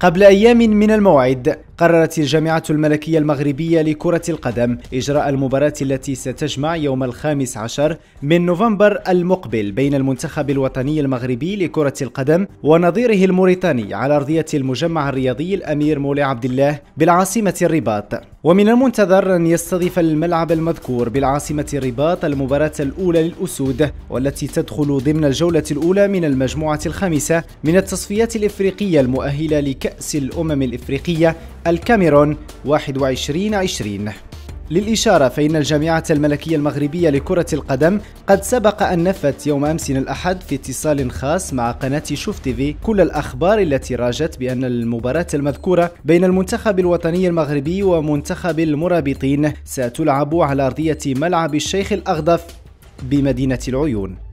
قبل أيام من الموعد قررت الجامعة الملكية المغربية لكرة القدم إجراء المباراة التي ستجمع يوم الخامس عشر من نوفمبر المقبل بين المنتخب الوطني المغربي لكرة القدم ونظيره الموريتاني على أرضية المجمع الرياضي الأمير مولي عبد الله بالعاصمة الرباط. ومن المنتظر أن يستضيف الملعب المذكور بالعاصمة الرباط المباراة الأولى للأسود والتي تدخل ضمن الجولة الأولى من المجموعة الخامسة من التصفيات الإفريقية المؤهلة لكأس الأمم الإفريقية الكاميرون 21-20 للإشارة فإن الجامعة الملكية المغربية لكرة القدم قد سبق أن نفت يوم أمس الأحد في اتصال خاص مع قناة شوف تيفي كل الأخبار التي راجت بأن المباراة المذكورة بين المنتخب الوطني المغربي ومنتخب المرابطين ستلعب على أرضية ملعب الشيخ الأغضف بمدينة العيون.